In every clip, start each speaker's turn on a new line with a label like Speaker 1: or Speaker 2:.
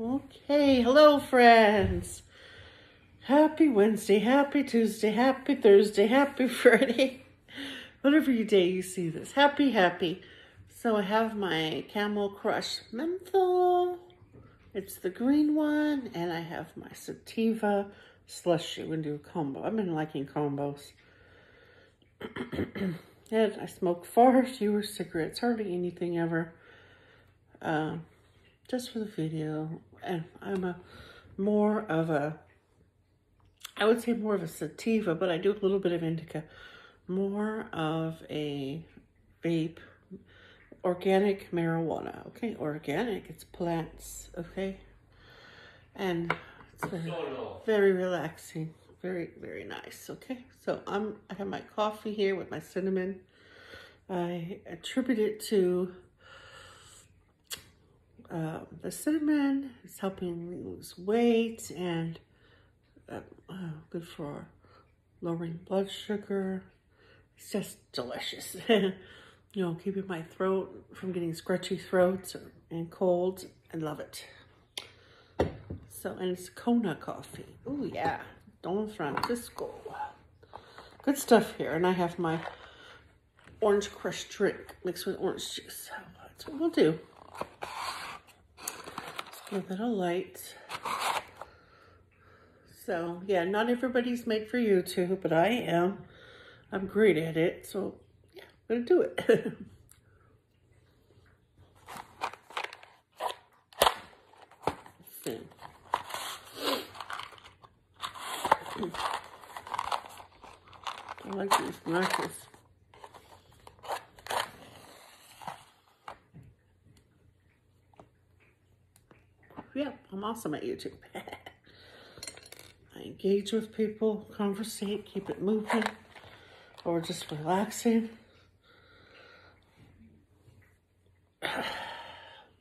Speaker 1: Okay, hello friends. Happy Wednesday, happy Tuesday, happy Thursday, happy Friday. Whatever your day you see this. Happy, happy. So I have my Camel Crush Menthol. It's the green one. And I have my Sativa Slushy. To do a combo. I've been liking combos. and I smoke far fewer cigarettes. Hardly anything ever. Uh, just for the video. And I'm a more of a, I would say more of a sativa, but I do a little bit of indica. More of a vape, organic marijuana, okay? Organic, it's plants, okay? And it's very, very relaxing, very, very nice, okay? So I'm, I have my coffee here with my cinnamon. I attribute it to uh, the cinnamon is helping me lose weight and uh, uh, good for lowering blood sugar. It's just delicious. you know, keeping my throat from getting scratchy throats and colds. I love it. So, and it's Kona coffee. Oh, yeah. Don Francisco. Good stuff here. And I have my orange crush drink mixed with orange juice. That's what we'll do little light. So yeah, not everybody's made for YouTube, but I am. I'm great at it, so yeah, I'm gonna do it. I like these matches. yeah, I'm awesome at YouTube. I engage with people, conversate, keep it moving, or just relaxing.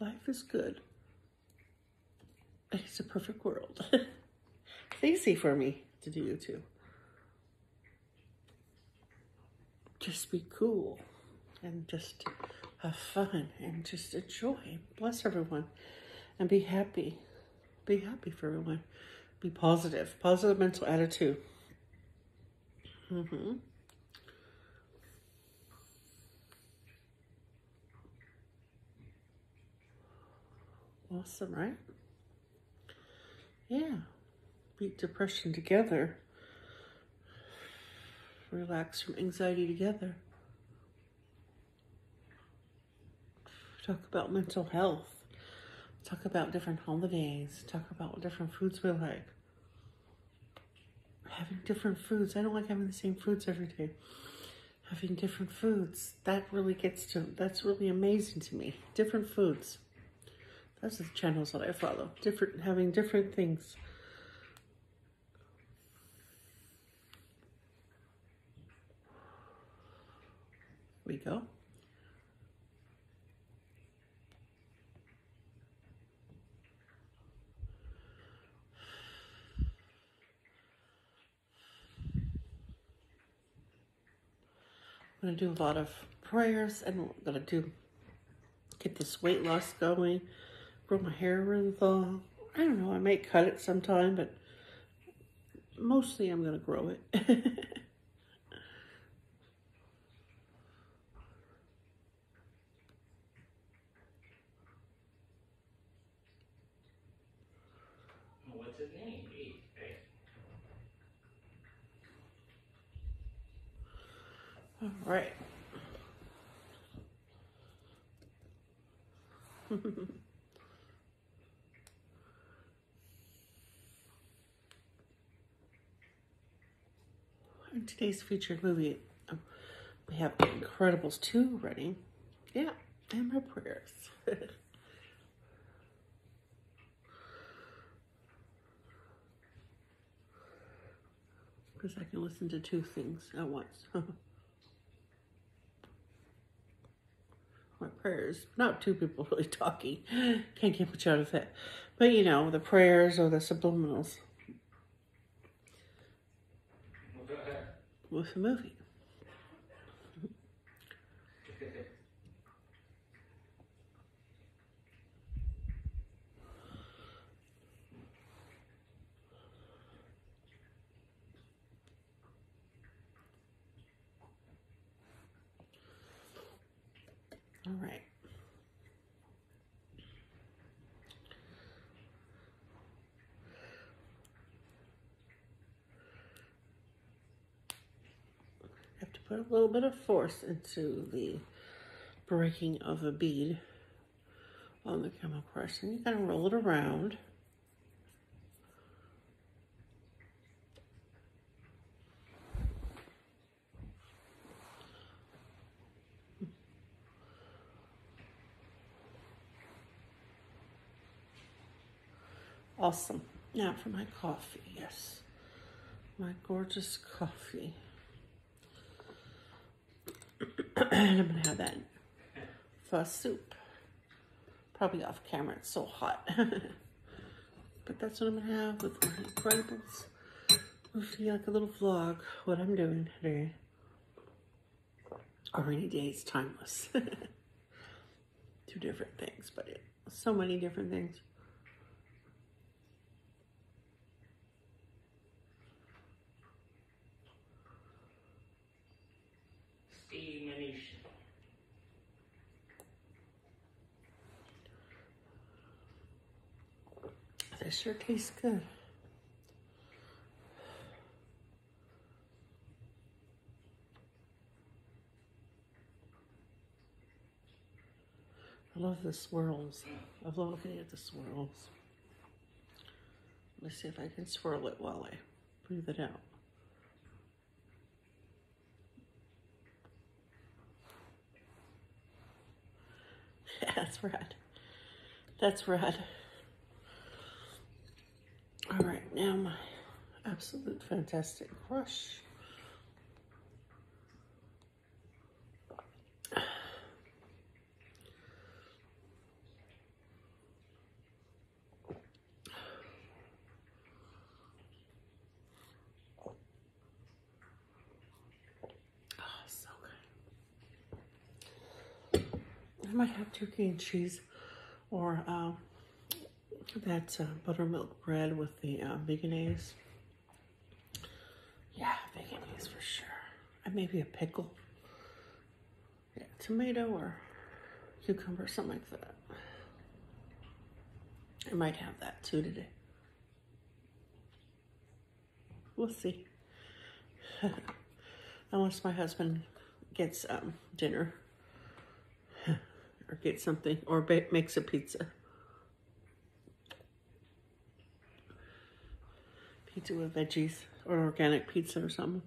Speaker 1: Life is good. It's a perfect world. it's easy for me to do YouTube. Just be cool and just have fun and just enjoy. Bless everyone and be happy. Be happy for everyone. Be positive. Positive mental attitude. Mm-hmm. Awesome, right? Yeah. Beat depression together. Relax from anxiety together. Talk about mental health talk about different holidays, talk about what different foods we like. Having different foods. I don't like having the same foods every day. Having different foods. That really gets to, that's really amazing to me. Different foods. That's the channels that I follow. Different, having different things. We go. I'm going to do a lot of prayers and I'm going to do, get this weight loss going, grow my hair really long. I don't know, I may cut it sometime, but mostly I'm going to grow it. All right. In today's featured movie, um, we have Incredibles 2 ready. Yeah, and my prayers. Because I can listen to two things at once. prayers. Not two people really talking. Can't get much out of it. But you know, the prayers or the subliminals. With the movie. All right. Have to put a little bit of force into the breaking of a bead on the Camel Crush. and you kind of roll it around. Awesome. Now for my coffee, yes. My gorgeous coffee. and I'm gonna have that for soup. Probably off camera, it's so hot. but that's what I'm gonna have with my Incredibles. Feel like a little vlog, what I'm doing today. A rainy day is timeless. Two different things, but it, so many different things. They sure tastes good. I love the swirls. I love looking at the swirls. Let's see if I can swirl it while I breathe it out. That's red. That's rad. All right, now my absolute fantastic crush. Oh. I might have turkey and cheese or um, that uh, buttermilk bread with the uh, Vegenaise. Yeah, Vegenaise for sure. And maybe a pickle. Yeah, tomato or cucumber, something like that. I might have that too today. We'll see. Unless my husband gets um, dinner or gets something or makes a pizza. Pizza with veggies or organic pizza or something.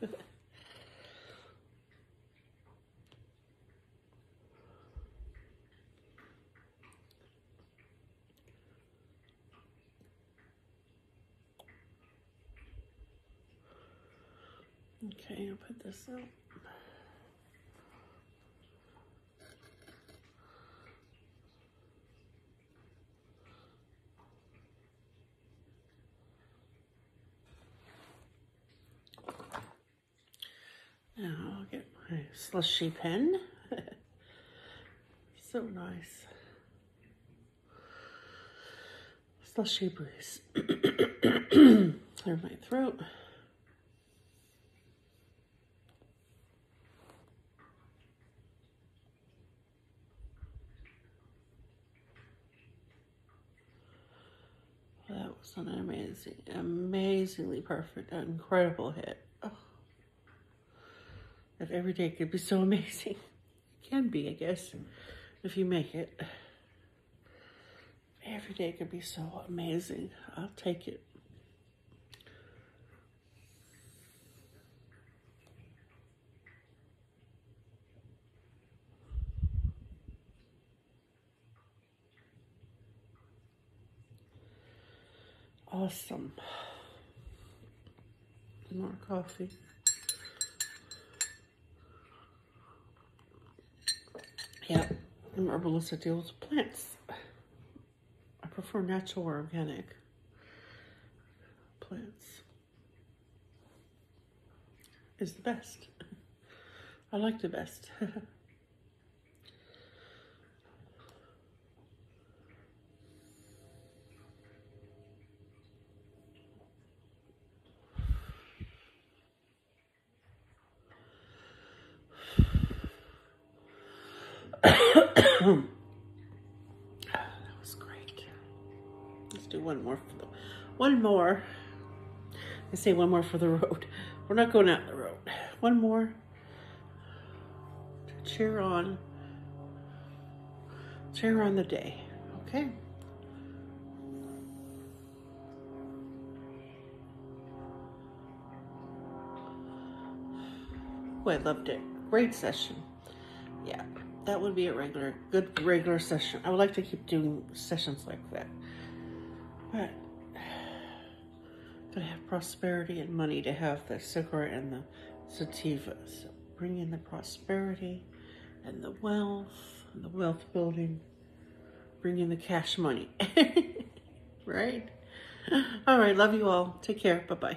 Speaker 1: Okay, I'll put this up. Now I'll get my slushy pen. so nice. Slushy breeze. Clear my throat. That was an amazing, amazingly perfect, incredible hit. If every day could be so amazing, it can be, I guess, if you make it. Every day could be so amazing. I'll take it. Awesome. More coffee. Yeah, I'm herbalist that deals with plants. I prefer natural or organic plants. Is the best. I like the best. that was great. Let's do one more for the one more. I say one more for the road. We're not going out the road. One more cheer on. Cheer on the day. Okay. Oh, I loved it. Great session. Yeah, that would be a regular, good regular session. I would like to keep doing sessions like that. But gotta have prosperity and money to have the cigarette and the sativa. So bring in the prosperity and the wealth and the wealth building. Bring in the cash money. right? All right, love you all. Take care. Bye bye.